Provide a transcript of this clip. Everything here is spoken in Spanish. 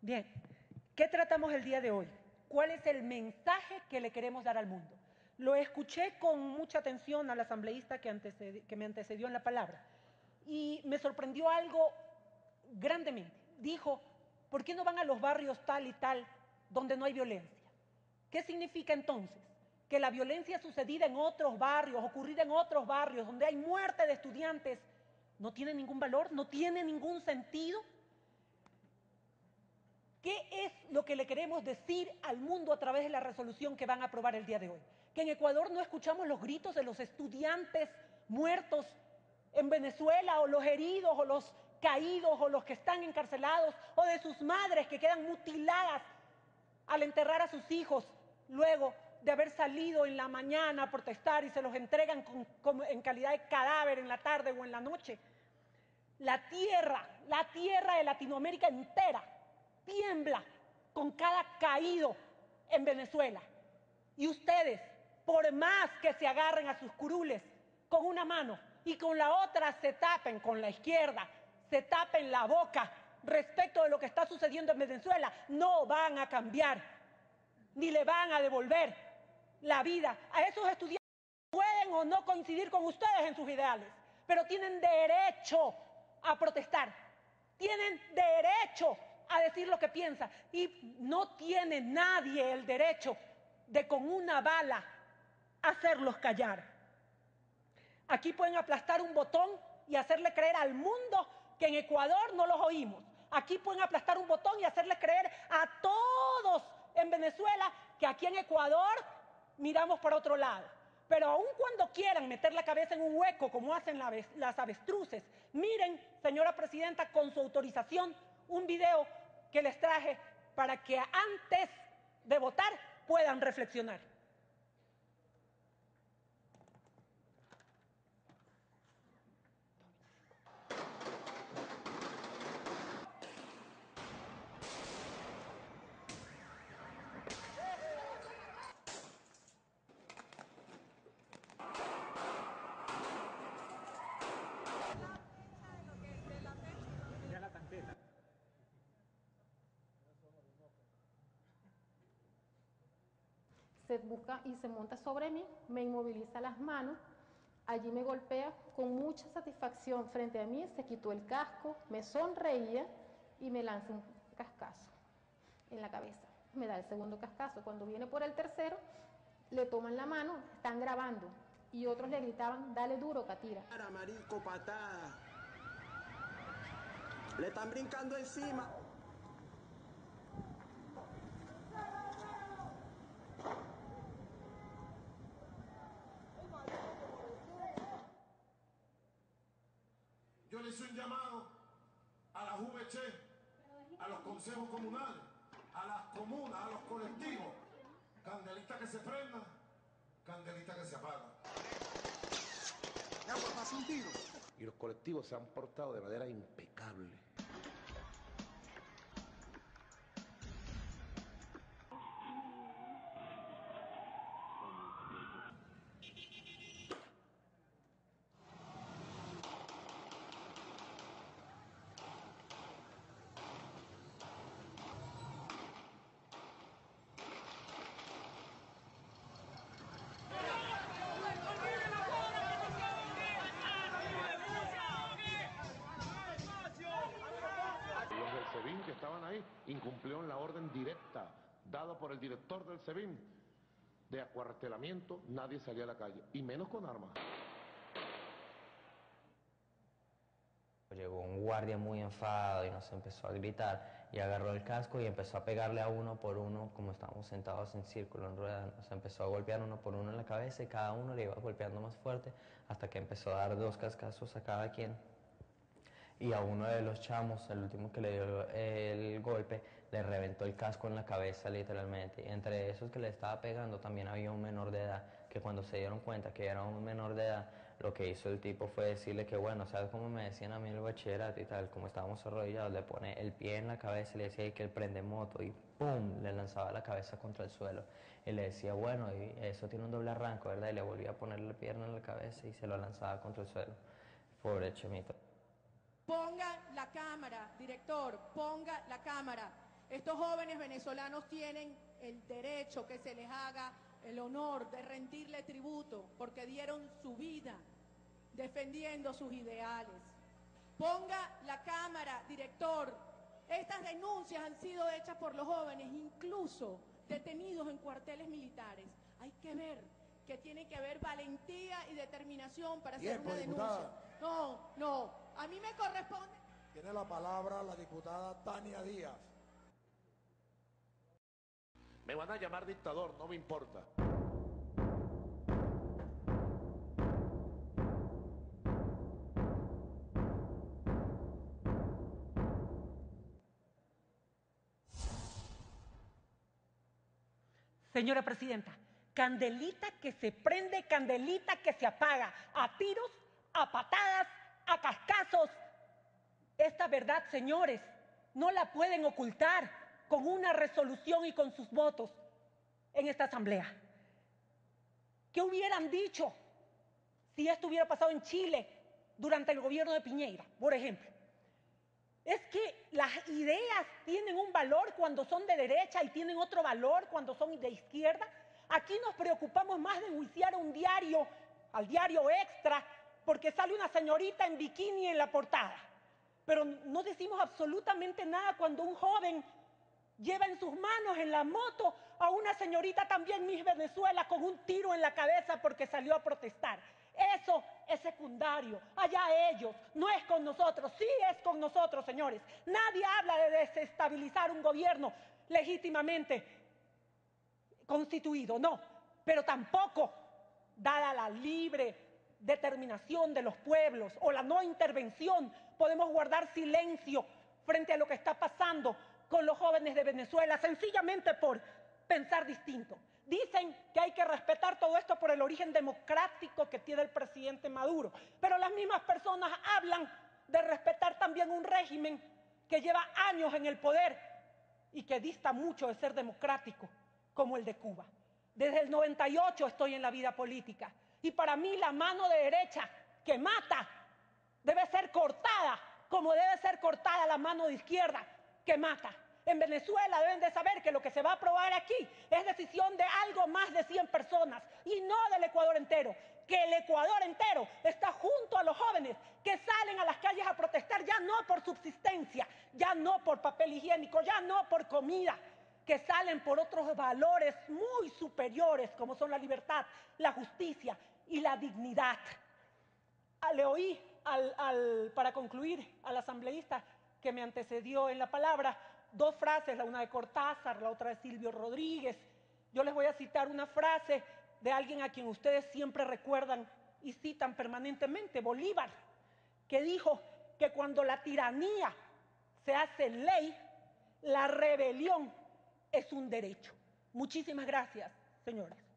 Bien, ¿qué tratamos el día de hoy? ¿Cuál es el mensaje que le queremos dar al mundo? Lo escuché con mucha atención al asambleísta que, que me antecedió en la palabra y me sorprendió algo grandemente. Dijo, ¿por qué no van a los barrios tal y tal donde no hay violencia? ¿Qué significa entonces? Que la violencia sucedida en otros barrios, ocurrida en otros barrios, donde hay muerte de estudiantes, no tiene ningún valor, no tiene ningún sentido. ¿Qué es lo que le queremos decir al mundo a través de la resolución que van a aprobar el día de hoy? Que en Ecuador no escuchamos los gritos de los estudiantes muertos en Venezuela o los heridos o los caídos o los que están encarcelados o de sus madres que quedan mutiladas al enterrar a sus hijos luego de haber salido en la mañana a protestar y se los entregan en calidad de cadáver en la tarde o en la noche. La tierra, la tierra de Latinoamérica entera tiembla con cada caído en Venezuela. Y ustedes, por más que se agarren a sus curules con una mano y con la otra se tapen con la izquierda, se tapen la boca respecto de lo que está sucediendo en Venezuela, no van a cambiar, ni le van a devolver la vida a esos estudiantes que pueden o no coincidir con ustedes en sus ideales, pero tienen derecho a protestar, tienen derecho a decir lo que piensa y no tiene nadie el derecho de con una bala hacerlos callar. Aquí pueden aplastar un botón y hacerle creer al mundo que en Ecuador no los oímos. Aquí pueden aplastar un botón y hacerle creer a todos en Venezuela que aquí en Ecuador miramos para otro lado. Pero aun cuando quieran meter la cabeza en un hueco, como hacen las avestruces, miren, señora presidenta, con su autorización, un video que les traje para que antes de votar puedan reflexionar. Se busca y se monta sobre mí, me inmoviliza las manos, allí me golpea con mucha satisfacción frente a mí, se quitó el casco, me sonreía y me lanza un cascazo en la cabeza. Me da el segundo cascazo. Cuando viene por el tercero, le toman la mano, están grabando y otros le gritaban, dale duro, Catira. Para marico, patada. Le están brincando encima. Yo le hice un llamado a la VC, a los consejos comunales, a las comunas, a los colectivos. Candelita que se prenda, candelita que se apaga. Y los colectivos se han portado de manera impecable. Incumplieron la orden directa dada por el director del SEBIN. De acuartelamiento, nadie salía a la calle, y menos con armas. Llegó un guardia muy enfadado y nos empezó a gritar y agarró el casco y empezó a pegarle a uno por uno, como estábamos sentados en círculo en rueda, nos empezó a golpear uno por uno en la cabeza y cada uno le iba golpeando más fuerte hasta que empezó a dar dos cascazos a cada quien y a uno de los chamos, el último que le dio el golpe, le reventó el casco en la cabeza literalmente. Entre esos que le estaba pegando también había un menor de edad, que cuando se dieron cuenta que era un menor de edad, lo que hizo el tipo fue decirle que, bueno, ¿sabes cómo me decían a mí el bachillerato y tal? Como estábamos arrodillados, le pone el pie en la cabeza y le decía que él prende moto y ¡pum! le lanzaba la cabeza contra el suelo. Y le decía, bueno, y eso tiene un doble arranco, ¿verdad? Y le volvía a poner la pierna en la cabeza y se lo lanzaba contra el suelo. Pobre chemito. Ponga la cámara, director, ponga la cámara. Estos jóvenes venezolanos tienen el derecho que se les haga el honor de rendirle tributo porque dieron su vida defendiendo sus ideales. Ponga la cámara, director. Estas denuncias han sido hechas por los jóvenes, incluso detenidos en cuarteles militares. Hay que ver que tiene que haber valentía y determinación para hacer una denuncia. No, no. A mí me corresponde. Tiene la palabra la diputada Tania Díaz. Me van a llamar dictador, no me importa. Señora Presidenta, candelita que se prende, candelita que se apaga, a tiros, a patadas, a cascazos. Esta verdad, señores, no la pueden ocultar con una resolución y con sus votos en esta asamblea. ¿Qué hubieran dicho si esto hubiera pasado en Chile durante el gobierno de Piñeira, por ejemplo? Es que las ideas tienen un valor cuando son de derecha y tienen otro valor cuando son de izquierda. Aquí nos preocupamos más de juiciar un diario, al diario extra, porque sale una señorita en bikini en la portada. Pero no decimos absolutamente nada cuando un joven lleva en sus manos en la moto a una señorita también Miss Venezuela con un tiro en la cabeza porque salió a protestar. Eso es secundario. Allá ellos. No es con nosotros. Sí es con nosotros, señores. Nadie habla de desestabilizar un gobierno legítimamente constituido. No. Pero tampoco, dada la libre determinación de los pueblos o la no intervención, podemos guardar silencio frente a lo que está pasando con los jóvenes de Venezuela, sencillamente por pensar distinto. Dicen que hay que respetar todo esto por el origen democrático que tiene el presidente Maduro, pero las mismas personas hablan de respetar también un régimen que lleva años en el poder y que dista mucho de ser democrático, como el de Cuba. Desde el 98 estoy en la vida política y para mí la mano de derecha que mata debe ser cortada, como debe ser cortada la mano de izquierda que mata. En Venezuela deben de saber que lo que se va a aprobar aquí es decisión de algo más de 100 personas y no del Ecuador entero. Que el Ecuador entero está junto a los jóvenes que salen a las calles a protestar ya no por subsistencia, ya no por papel higiénico, ya no por comida, que salen por otros valores muy superiores como son la libertad, la justicia y la dignidad. Ah, le oí para concluir al asambleísta que me antecedió en la palabra dos frases, la una de Cortázar, la otra de Silvio Rodríguez. Yo les voy a citar una frase de alguien a quien ustedes siempre recuerdan y citan permanentemente, Bolívar, que dijo que cuando la tiranía se hace ley, la rebelión es un derecho. Muchísimas gracias, señores.